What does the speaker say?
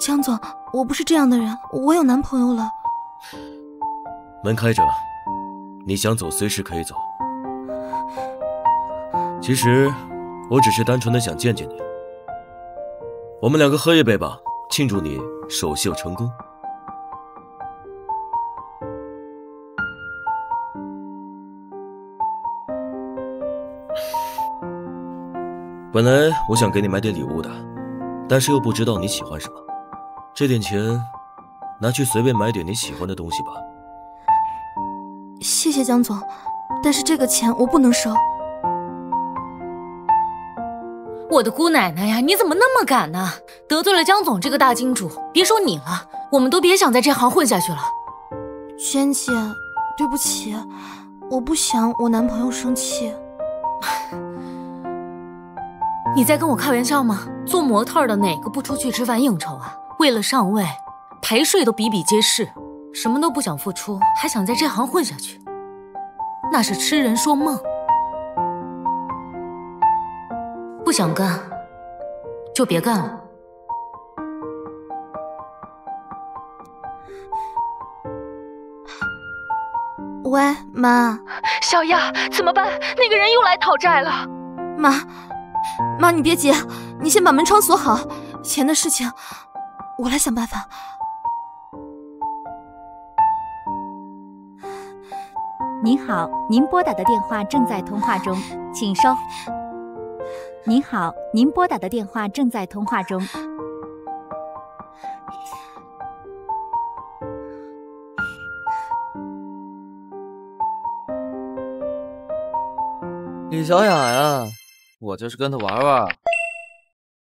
江总，我不是这样的人，我有男朋友了。门开着，你想走随时可以走。其实，我只是单纯的想见见你。我们两个喝一杯吧，庆祝你首秀成功。本来我想给你买点礼物的，但是又不知道你喜欢什么。这点钱，拿去随便买点你喜欢的东西吧。谢谢江总，但是这个钱我不能收。我的姑奶奶呀，你怎么那么敢呢？得罪了江总这个大金主，别说你了，我们都别想在这行混下去了。萱姐，对不起，我不想我男朋友生气。你在跟我开玩笑吗？做模特的哪个不出去吃饭应酬啊？为了上位，陪睡都比比皆是，什么都不想付出，还想在这行混下去，那是痴人说梦。不想干，就别干了。喂，妈，小亚，怎么办？那个人又来讨债了。妈。妈，你别急，你先把门窗锁好。钱的事情，我来想办法。您好，您拨打的电话正在通话中，请收。您好，您拨打的电话正在通话中。李小雅呀。我就是跟他玩玩。